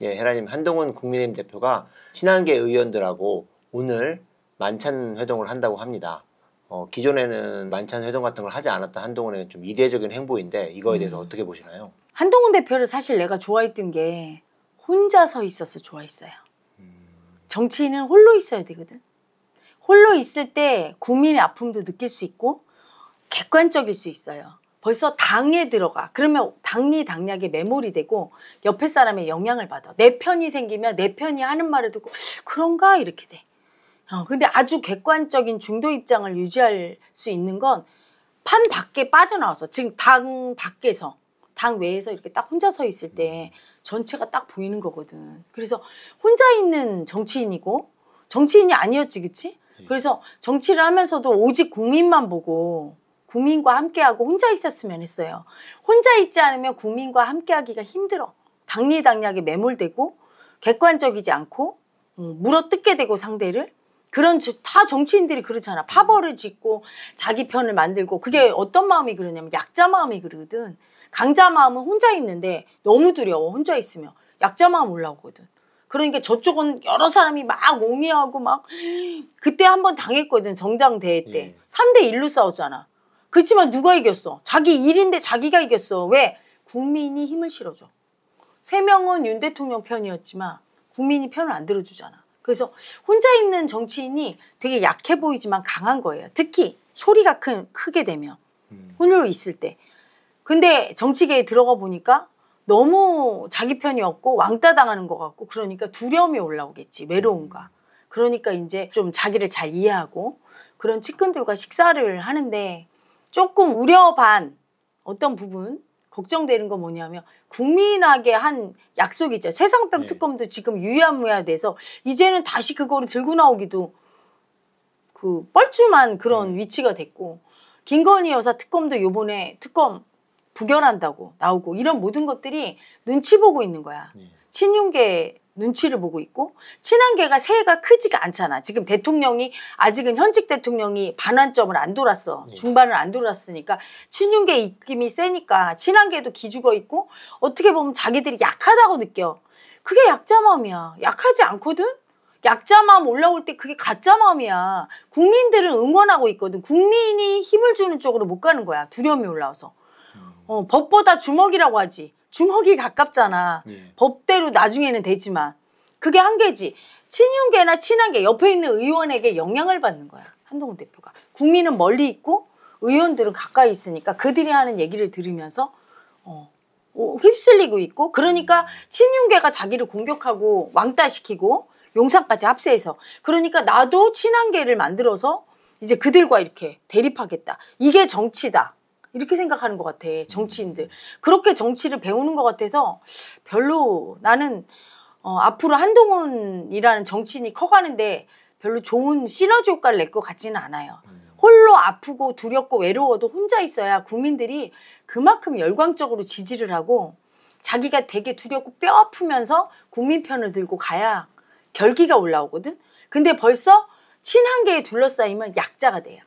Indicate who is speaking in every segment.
Speaker 1: 예, 헤라님 한동훈 국민의힘 대표가 친한계 의원들하고 오늘 만찬 회동을 한다고 합니다. 어, 기존에는 만찬 회동 같은 걸 하지 않았던 한동훈의 좀 이례적인 행보인데 이거에 대해서
Speaker 2: 음.
Speaker 1: 어떻게 보시나요?
Speaker 2: 한동훈 대표를 사실 내가 좋아했던 게 혼자 서 있어서 좋아했어요. 정치인은 홀로 있어야 되거든. 홀로 있을 때 국민의 아픔도 느낄 수 있고 객관적일 수 있어요. 벌써 당에 들어가. 그러면 당리 당략에 매몰이 되고 옆에 사람의 영향을 받아. 내 편이 생기면 내 편이 하는 말을 듣고 그런가 이렇게 돼. 어, 근데 아주 객관적인 중도 입장을 유지할 수 있는 건 판 밖에 빠져나와서 지금 당 밖에서 당 외에서 이렇게 딱 혼자 서 있을 때 전체가 딱 보이는 거거든. 그래서 혼자 있는 정치인이고 정치인이 아니었지, 그치? 그래서 정치를 하면서도 오직 국민만 보고 국민과 함께하고 혼자 있었으면 했어요. 혼자 있지 않으면 국민과 함께하기가 힘들어. 당리당략에 매몰되고 객관적이지 않고 음, 물어 뜯게 되고 상대를 그런 저- 다 정치인들이 그렇잖아. 파벌을 짓고 자기 편을 만들고 그게 어떤 마음이 그러냐면 약자 마음이 그러거든. 강자 마음은 혼자 있는데 너무 두려워. 혼자 있으면 약자 마음 올라오거든. 그러니까 저쪽은 여러 사람이 막 옹이하고 막 그때 한 번 당했거든 정당 대회 때
Speaker 1: 예.
Speaker 2: 3대 1로 싸웠잖아. 그렇지만 누가 이겼어? 자기 일인데 자기가 이겼어. 왜? 국민이 힘을 실어줘. 세 명은 윤 대통령 편이었지만 국민이 편을 안 들어주잖아. 그래서 혼자 있는 정치인이 되게 약해 보이지만 강한 거예요. 특히 소리가 큰, 크게 되면 혼으로 있을 때. 근데 정치계에 들어가 보니까 너무 자기 편이 없고 왕따 당하는 것 같고 그러니까 두려움이 올라오겠지 외로움과 그러니까 이제 좀 자기를 잘 이해하고 그런 측근들과 식사를 하는데 조금 우려 반 어떤 부분 걱정되는 건 뭐냐면 국민에게 한 약속이 있죠. 세상병
Speaker 1: 네.
Speaker 2: 특검도 지금 유야무야돼서 이제는 다시 그거를 들고 나오기도 그 뻘쭘한 그런 위치가 됐고 김건희 여사 특검도 요번에 특검 부결한다고 나오고 이런 모든 것들이 눈치 보고 있는 거야.
Speaker 1: 네.
Speaker 2: 친윤계 눈치를 보고 있고 친한계가 새해가 크지가 않잖아. 지금 대통령이 아직은 현직 대통령이 반환점을 안 돌았어.
Speaker 1: 네.
Speaker 2: 중반을 안 돌았으니까 친윤계 입김이 세니까 친한계도 기죽어 있고 어떻게 보면 자기들이 약하다고 느껴. 그게 약자 마음이야. 약하지 않거든. 약자 마음 올라올 때 그게 가짜 마음이야. 국민들은 응원하고 있거든. 국민이 힘을 주는 쪽으로 못 가는 거야. 두려움이 올라와서. 어, 법보다 주먹이라고 하지. 주먹이 가깝잖아.
Speaker 1: 예.
Speaker 2: 법대로 나중에는 되지만 그게 한계지. 친윤계나 친한계 옆에 있는 의원에게 영향을 받는 거야. 한동훈 대표가. 국민은 멀리 있고 의원들은 가까이 있으니까 그들이 하는 얘기를 들으면서 어, 어, 휩쓸리고 있고 그러니까 친윤계가 자기를 공격하고 왕따시키고 용산까지 합세해서 그러니까 나도 친한계를 만들어서 이제 그들과 이렇게 대립하겠다. 이게 정치다. 이렇게 생각하는 것 같아 정치인들 그렇게 정치를 배우는 것 같아서 별로 나는 어, 앞으로 한동훈이라는 정치인이 커가는데 별로 좋은 시너지 효과를 낼 것 같지는 않아요. 홀로 아프고 두렵고 외로워도 혼자 있어야 국민들이 그만큼 열광적으로 지지를 하고 자기가 되게 두렵고 뼈 아프면서 국민 편을 들고 가야 결기가 올라오거든. 근데 벌써 친한계에 둘러싸이면 약자가 돼요.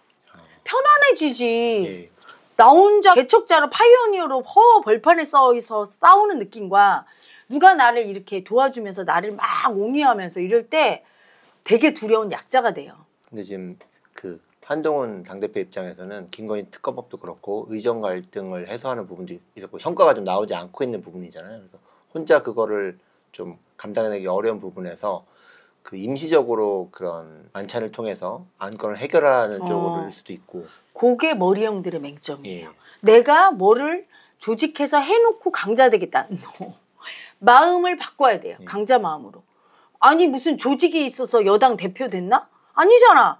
Speaker 2: 편안해지지.
Speaker 1: 예.
Speaker 2: 나 혼자 개척자로 pioneer로 허허벌판에 서서 싸우는 느낌과 누가 나를 이렇게 도와주면서 나를 막 옹위하면서 이럴 때 되게 두려운 약자가 돼요.
Speaker 1: 근데 지금 그 한동훈 당대표 입장에서는 김건희 특검법도 그렇고 의정 갈등을 해소하는 부분도 있- 있었고 성과가 좀 나오지 않고 있는 부분이잖아요. 그래서 혼자 그거를 좀 감당하기 어려운 부분에서 그 임시적으로 그런 만찬을 통해서 안건을 해결하는
Speaker 2: 어.
Speaker 1: 쪽일 수도 있고
Speaker 2: 그게 머리형들의 맹점이에요.
Speaker 1: 예.
Speaker 2: 내가 뭐를 조직해서 해놓고 강자 되겠다. No. 마음을 바꿔야 돼요.
Speaker 1: 예.
Speaker 2: 강자 마음으로. 아니 무슨 조직이 있어서 여당 대표 됐나? 아니잖아.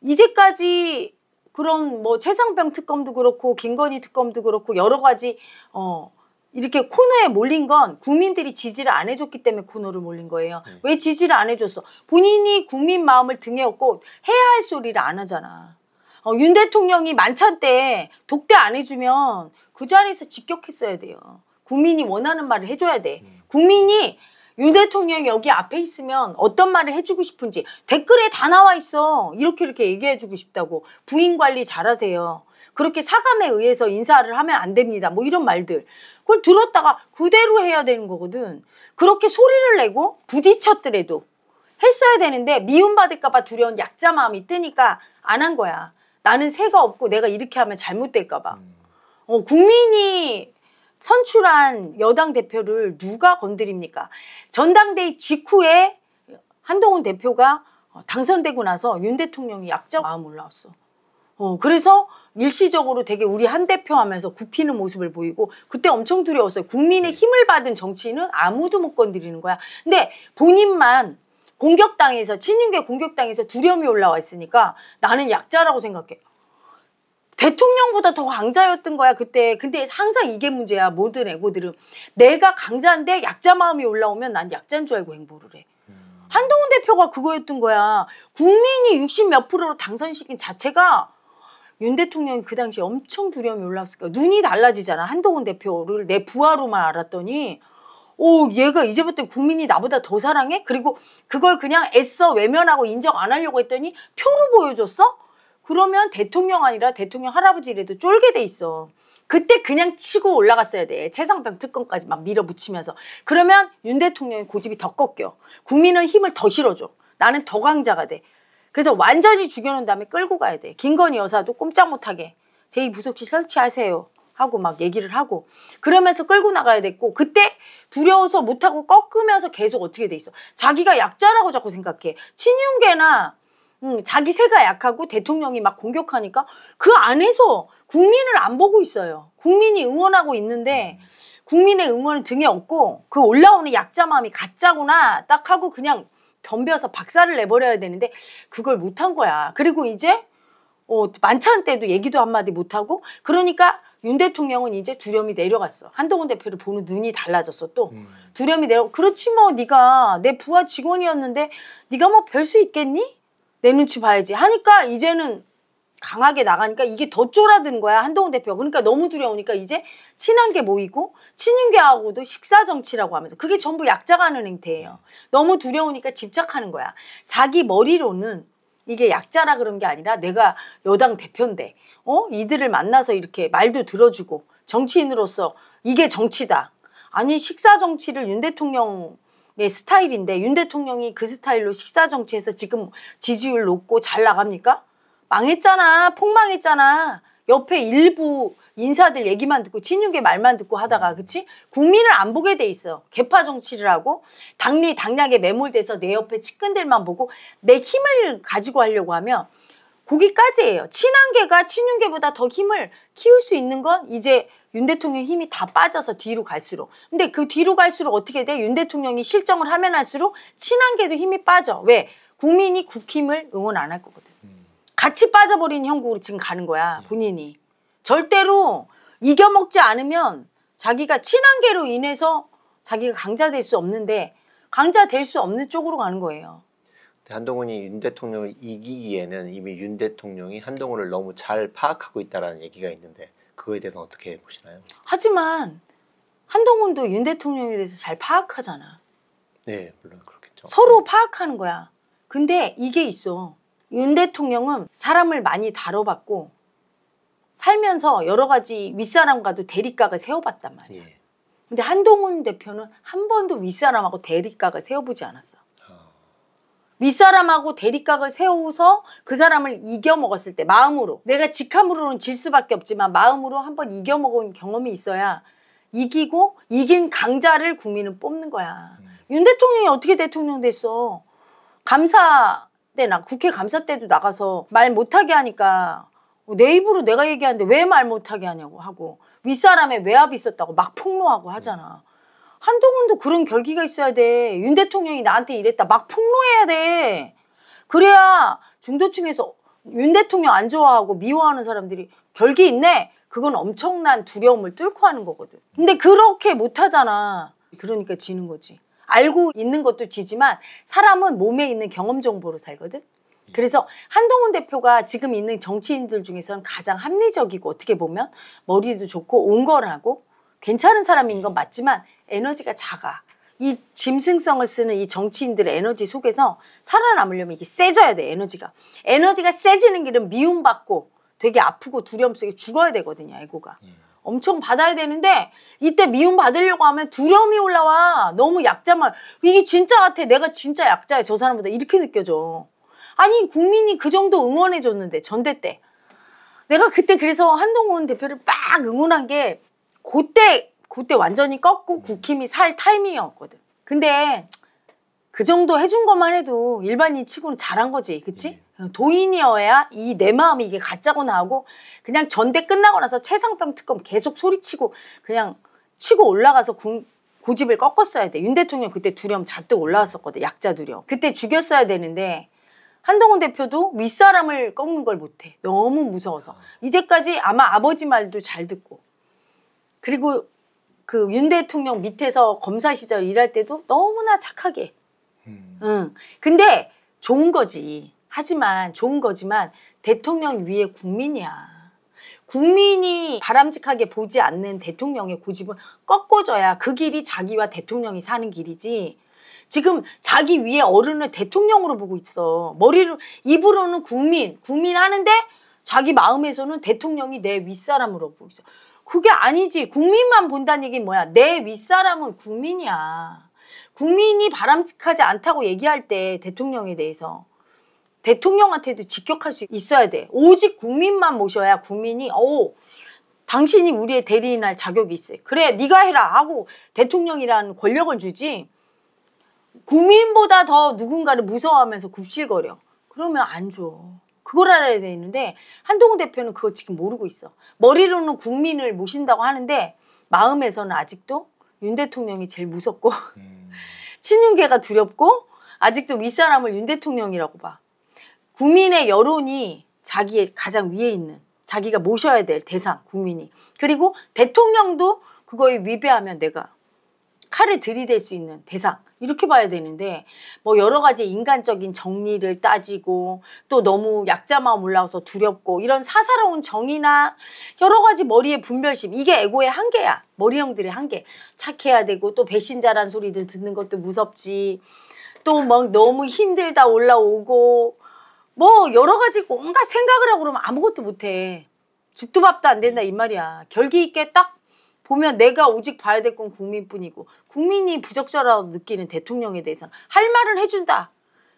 Speaker 2: 이제까지 그런 뭐 최상병 특검도 그렇고 김건희 특검도 그렇고 여러 가지 어 이렇게 코너에 몰린 건 국민들이 지지를 안 해줬기 때문에 코너를 몰린 거예요.
Speaker 1: 네.
Speaker 2: 왜 지지를 안 해줬어? 본인이 국민 마음을 등에 업고 해야 할 소리를 안 하잖아. 어, 윤 대통령이 만찬 때 독대 안 해주면 그 자리에서 직격했어야 돼요. 국민이 원하는 말을 해줘야 돼. 국민이 윤 대통령이 여기 앞에 있으면 어떤 말을 해주고 싶은지 댓글에 다 나와 있어. 이렇게 이렇게 얘기해주고 싶다고. 부인 관리 잘하세요. 그렇게 사감에 의해서 인사를 하면 안 됩니다. 뭐 이런 말들. 그걸 들었다가 그대로 해야 되는 거거든. 그렇게 소리를 내고 부딪혔더라도 했어야 되는데 미움받을까봐 두려운 약자 마음이 뜨니까 안 한 거야. 나는 새가 없고 내가 이렇게 하면 잘못될까봐. 어, 국민이 선출한 여당 대표를 누가 건드립니까? 전당대회 직후에 한동훈 대표가 당선되고 나서 윤 대통령이 약자 마음 올라왔어. 어, 그래서 일시적으로 되게 우리 한 대표 하면서 굽히는 모습을 보이고 그때 엄청 두려웠어요. 국민의 힘을 받은 정치인은 아무도 못 건드리는 거야. 근데 본인만 공격당해서 친윤계 공격당해서 두려움이 올라와 있으니까 나는 약자라고 생각해. 대통령보다 더 강자였던 거야 그때. 근데 항상 이게 문제야 모든 애고들은 내가 강자인데 약자 마음이 올라오면 난 약자인 줄 알고 행보를 해. 한동훈 대표가 그거였던 거야. 국민이 60 몇 프로로 당선시킨 자체가 윤 대통령이 그 당시에 엄청 두려움이 올라왔을 거야. 눈이 달라지잖아. 한동훈 대표를 내 부하로만 알았더니 오 얘가 이제부터 국민이 나보다 더 사랑해? 그리고 그걸 그냥 애써 외면하고 인정 안 하려고 했더니 표로 보여줬어? 그러면 대통령 아니라 대통령 할아버지라도 쫄게 돼 있어. 그때 그냥 치고 올라갔어야 돼. 최상병 특검까지 막 밀어붙이면서. 그러면 윤 대통령의 고집이 더 꺾여. 국민은 힘을 더 실어줘. 나는 더 강자가 돼. 그래서 완전히 죽여놓은 다음에 끌고 가야 돼. 김건희 여사도 꼼짝 못하게 제2부속실 설치하세요. 하고 막 얘기를 하고 그러면서 끌고 나가야 됐고 그때 두려워서 못하고 꺾으면서 계속 어떻게 돼 있어. 자기가 약자라고 자꾸 생각해. 친윤계나 음, 자기 세가 약하고 대통령이 막 공격하니까 그 안에서 국민을 안 보고 있어요. 국민이 응원하고 있는데 국민의 응원을 등에 업고 그 올라오는 약자 마음이 가짜구나 딱 하고 그냥 덤벼서 박살을 내버려야 되는데 그걸 못한 거야. 그리고 이제 어, 만찬 때도 얘기도 한마디 못하고 그러니까 윤 대통령은 이제 두려움이 내려갔어. 한동훈 대표를 보는 눈이 달라졌어 또.
Speaker 1: 음.
Speaker 2: 두려움이 내려 그렇지 뭐 네가 내 부하 직원이었는데 네가 뭐 별 수 있겠니? 내 눈치 봐야지 하니까 이제는 강하게 나가니까 이게 더 쫄아든 거야 한동훈 대표. 그러니까 너무 두려우니까 이제 친한 게 모이고 친윤계하고도 식사 정치라고 하면서 그게 전부 약자가 하는 행태예요. 너무 두려우니까 집착하는 거야. 자기 머리로는 이게 약자라 그런 게 아니라 내가 여당 대표인데 어 이들을 만나서 이렇게 말도 들어주고 정치인으로서 이게 정치다. 아니 식사 정치를 윤 대통령 의 스타일인데 윤 대통령이 그 스타일로 식사 정치에서 지금 지지율 높고 잘 나갑니까? 망했잖아. 폭망했잖아. 옆에 일부 인사들 얘기만 듣고 친윤계 말만 듣고 하다가 그치? 국민을 안 보게 돼 있어. 개파 정치를 하고 당리 당략에 매몰돼서 내 옆에 측근들만 보고 내 힘을 가지고 하려고 하면 거기까지예요. 친한계가 친윤계보다 더 힘을 키울 수 있는 건 이제 윤 대통령 힘이 다 빠져서 뒤로 갈수록. 근데 그 뒤로 갈수록 어떻게 돼? 윤 대통령이 실정을 하면 할수록 친한계도 힘이 빠져. 왜? 국민이 국힘을 응원 안 할 거거든. 같이 빠져버린 형국으로 지금 가는 거야. 본인이. 절대로 이겨먹지 않으면 자기가 친한계로 인해서 자기가 강자 될 수 없는데 강자 될 수 없는 쪽으로 가는 거예요.
Speaker 1: 한동훈이 윤 대통령을 이기기에는 이미 윤 대통령이 한동훈을 너무 잘 파악하고 있다라는 얘기가 있는데 그거에 대해서 어떻게 보시나요?
Speaker 2: 하지만 한동훈도 윤 대통령에 대해서 잘 파악하잖아.
Speaker 1: 네, 물론 그렇겠죠.
Speaker 2: 서로 파악하는 거야. 근데 이게 있어. 윤 대통령은 사람을 많이 다뤄봤고 살면서 여러 가지 윗사람과도 대립각을 세워봤단 말이야.
Speaker 1: 예.
Speaker 2: 근데 한동훈 대표는 한 번도 윗사람하고 대립각을 세워보지 않았어.
Speaker 1: 아,
Speaker 2: 윗사람하고 대립각을 세워서 그 사람을 이겨먹었을 때 마음으로 내가 직함으로는 질 수밖에 없지만 마음으로 한 번 이겨먹은 경험이 있어야 이기고 이긴 강자를 국민은 뽑는 거야. 윤 대통령이 어떻게 대통령 됐어? 감사 때 나 국회 감사 때도 나가서 말 못하게 하니까 내 입으로 내가 얘기하는데 왜 말 못하게 하냐고 하고 윗사람에 외압이 있었다고 막 폭로하고 하잖아. 한동훈도 그런 결기가 있어야 돼. 윤 대통령이 나한테 이랬다. 막 폭로해야 돼. 그래야 중도층에서 윤 대통령 안 좋아하고 미워하는 사람들이 결기 있네. 그건 엄청난 두려움을 뚫고 하는 거거든. 근데 그렇게 못 하잖아. 그러니까 지는 거지. 알고 있는 것도 지지만 사람은 몸에 있는 경험 정보로 살거든. 그래서 한동훈 대표가 지금 있는 정치인들 중에서는 가장 합리적이고 어떻게 보면 머리도 좋고 온건하고 괜찮은 사람인 건 맞지만 에너지가 작아. 이 짐승성을 쓰는 이 정치인들의 에너지 속에서 살아남으려면 이게 세져야 돼 에너지가. 에너지가 세지는 길은 미움받고 되게 아프고 두려움 속에 죽어야 되거든요, 에고가.
Speaker 1: 음.
Speaker 2: 엄청 받아야 되는데 이때 미움 받으려고 하면 두려움이 올라와. 너무 약자만 이게 진짜 같아. 내가 진짜 약자야. 저 사람보다 이렇게 느껴져. 아니 국민이 그 정도 응원해 줬는데 전대 때 내가 그때 그래서 한동훈 대표를 빡 응원한 게 그때 그때 완전히 꺾고 국힘이 살 타이밍이었거든. 근데 그 정도 해준 것만 해도 일반인 치고는 잘한 거지, 그치? 도인이어야 이 내 마음이 이게 가짜고 나하고 그냥 전대 끝나고 나서 최상병 특검 계속 소리치고 그냥 치고 올라가서 군, 고집을 꺾었어야 돼. 윤 대통령 그때 두려움 잔뜩 올라왔었거든, 약자 두려움. 그때 죽였어야 되는데 한동훈 대표도 윗사람을 꺾는 걸 못해. 너무 무서워서. 이제까지 아마 아버지 말도 잘 듣고. 그리고 그 윤 대통령 밑에서 검사 시절 일할 때도 너무나 착하게.
Speaker 1: 음.
Speaker 2: 응. 근데 좋은 거지. 하지만 좋은 거지만 대통령 위에 국민이야. 국민이 바람직하게 보지 않는 대통령의 고집은 꺾어져야 그 길이 자기와 대통령이 사는 길이지. 지금 자기 위에 어른을 대통령으로 보고 있어. 머리로 입으로는 국민, 국민 하는데 자기 마음에서는 대통령이 내 윗사람으로 보고 있어. 그게 아니지. 국민만 본다는 얘기는 뭐야? 내 윗사람은 국민이야. 국민이 바람직하지 않다고 얘기할 때 대통령에 대해서 대통령한테도 직격할 수 있어야 돼. 오직 국민만 모셔야 국민이 오 당신이 우리의 대리인 할 자격이 있어. 그래 네가 해라 하고 대통령이라는 권력을 주지. 국민보다 더 누군가를 무서워하면서 굽실거려. 그러면 안 줘. 그걸 알아야 되는데 한동훈 대표는 그거 지금 모르고 있어. 머리로는 국민을 모신다고 하는데 마음에서는 아직도 윤 대통령이 제일 무섭고
Speaker 1: 음.
Speaker 2: 친윤계가 두렵고 아직도 윗사람을 윤 대통령이라고 봐. 국민의 여론이 자기의 가장 위에 있는 자기가 모셔야 될 대상 국민이. 그리고 대통령도 그거에 위배하면 내가 칼을 들이댈 수 있는 대상 이렇게 봐야 되는데 뭐 여러 가지 인간적인 정리를 따지고 또 너무 약자 마음 올라와서 두렵고 이런 사사로운 정의나 여러 가지 머리의 분별심 이게 에고의 한계야. 머리형들의 한계. 착해야 되고 또 배신자란 소리들 듣는 것도 무섭지. 또 막 너무 힘들다 올라오고 뭐 여러 가지 온갖 생각을 하고 그러면 아무것도 못해 죽도 밥도 안 된다 이 말이야 결기 있게 딱 보면 내가 오직 봐야 될 건 국민뿐이고 국민이 부적절하다고 느끼는 대통령에 대해서는 할 말은 해준다.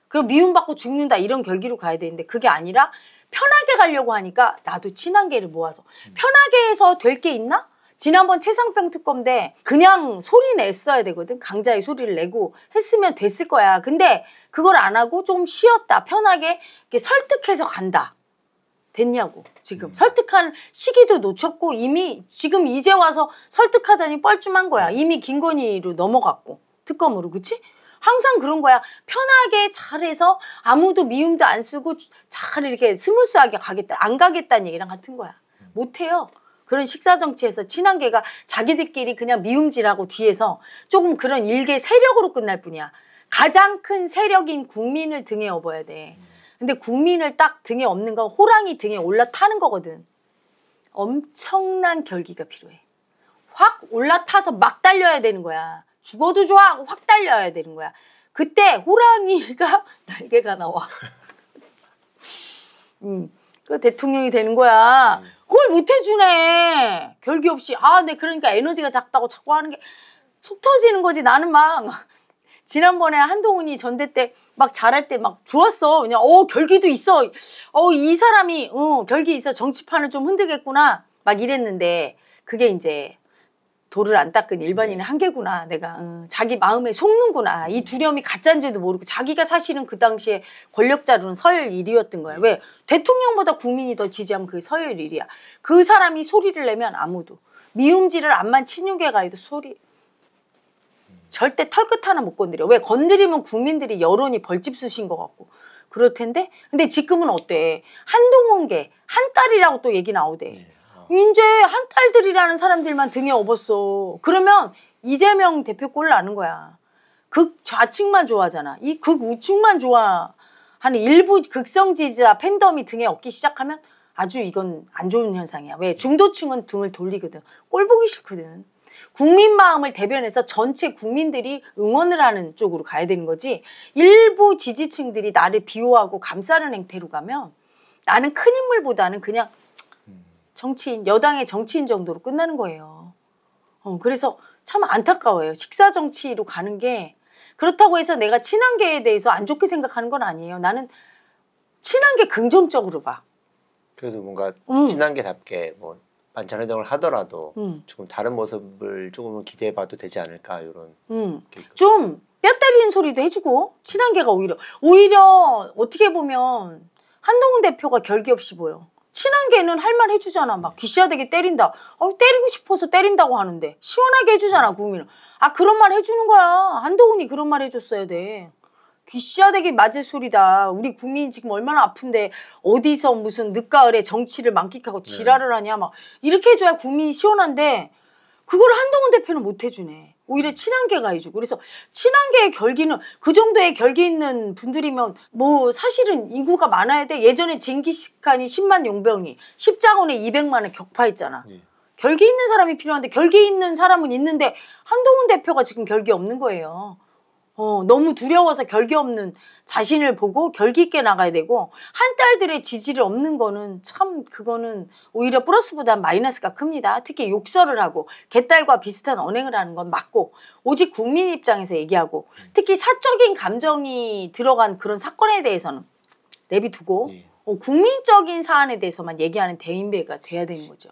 Speaker 2: 그리고 미움받고 죽는다 이런 결기로 가야 되는데 그게 아니라 편하게 가려고 하니까 나도 친한계를 모아서 편하게 해서 될 게 있나? 지난번 최상병 특검대 그냥 소리 냈어야 되거든. 강자의 소리를 내고 했으면 됐을 거야. 근데 그걸 안 하고 좀 쉬었다. 편하게 설득해서 간다. 됐냐고 지금 설득한 시기도 놓쳤고 이미 지금 이제 와서 설득하자니 뻘쭘한 거야 이미 김건희로 넘어갔고 특검으로 그치? 항상 그런 거야 편하게 잘해서 아무도 미움도 안 쓰고 잘 이렇게 스무스하게 가겠다 안 가겠다는 얘기랑 같은 거야 못해요 그런 식사 정치에서 친한계가 자기들끼리 그냥 미움질하고 뒤에서 조금 그런 일개 세력으로 끝날 뿐이야 가장 큰 세력인 국민을 등에 업어야 돼 근데 국민을 딱 등에 업는 건 호랑이 등에 올라타는 거거든. 엄청난 결기가 필요해. 확 올라타서 막 달려야 되는 거야. 죽어도 좋아 하고 확 달려야 되는 거야. 그때 호랑이가 날개가 나와. 음, 그 대통령이 되는 거야. 그걸 못 해주네. 결기 없이. 아, 네, 그러니까 에너지가 작다고 자꾸 하는 게 속 터지는 거지. 나는 막 지난번에 한동훈이 전대 때 막 잘할 때 막 좋았어. 그냥 어 결기도 있어. 어 이 사람이 어 결기 있어. 정치판을 좀 흔들겠구나. 막 이랬는데 그게 이제 돌을 안 닦은 일반인의 한계구나. 내가 어, 자기 마음에 속는구나. 이 두려움이 가짜인지도 모르고 자기가 사실은 그 당시에 권력자로는 서열 1위였던 거야. 왜 대통령보다 국민이 더 지지하면 그게 서열 1위야. 그 사람이 소리를 내면 아무도 미움질을 암만 친윤계 가 해도 소리 절대 털끝 하나 못 건드려. 왜 건드리면 국민들이 여론이 벌집 쑤신 것 같고 그럴 텐데 근데 지금은 어때? 한동훈계 한 딸이라고 또 얘기 나오대. 이제 한 딸들이라는 사람들만 등에 업었어. 그러면 이재명 대표 꼴 나는 거야. 극 좌측만 좋아하잖아. 이 극 우측만 좋아하는 일부 극성 지지자 팬덤이 등에 업기 시작하면 아주 이건 안 좋은 현상이야. 왜 중도층은 등을 돌리거든. 꼴 보기 싫거든. 국민 마음을 대변해서 전체 국민들이 응원을 하는 쪽으로 가야 되는 거지. 일부 지지층들이 나를 비호하고 감싸는 행태로 가면 나는 큰 인물보다는 그냥 정치인 여당의 정치인 정도로 끝나는 거예요. 어, 그래서 참 안타까워요. 식사 정치로 가는 게 그렇다고 해서 내가 친한계에 대해서 안 좋게 생각하는 건 아니에요. 나는 친한계 긍정적으로 봐.
Speaker 1: 그래도 뭔가
Speaker 2: 음.
Speaker 1: 친한게답게 뭐 반찬 회동을 하더라도
Speaker 2: 음,
Speaker 1: 조금 다른 모습을 조금은 기대해봐도 되지 않을까 이런
Speaker 2: 음. 좀 뼈 때리는 소리도 해주고 친한계가 오히려 오히려 어떻게 보면 한동훈 대표가 결기 없이 보여. 친한계는 할 말 해주잖아. 막 귀시하되게 때린다. 어, 때리고 싶어서 때린다고 하는데 시원하게 해주잖아 국민은. 아 그런 말 해주는 거야. 한동훈이 그런 말 해줬어야 돼. 귀시하되게 맞을 소리다. 우리 국민이 지금 얼마나 아픈데 어디서 무슨 늦가을에 정치를 만끽하고 지랄을 하냐 막 이렇게 해줘야 국민이 시원한데 그걸 한동훈 대표는 못 해주네. 오히려 친한계가 해주고 그래서 친한계의 결기는 그 정도의 결기 있는 분들이면 뭐 사실은 인구가 많아야 돼. 예전에 징기스칸이 10만 용병이 십자군에 200만을 격파했잖아.
Speaker 1: 예.
Speaker 2: 결기 있는 사람이 필요한데 결기 있는 사람은 있는데 한동훈 대표가 지금 결기 없는 거예요. 어, 너무 두려워서 결기 없는 자신을 보고 결기 있게 나가야 되고 한 딸들의 지지를 없는 거는 참 그거는 오히려 플러스보다 마이너스가 큽니다. 특히 욕설을 하고 개딸과 비슷한 언행을 하는 건 맞고 오직 국민 입장에서 얘기하고 특히 사적인 감정이 들어간 그런 사건에 대해서는 내비두고
Speaker 1: 예.
Speaker 2: 어, 국민적인 사안에 대해서만 얘기하는 대인배가 돼야 되는 거죠.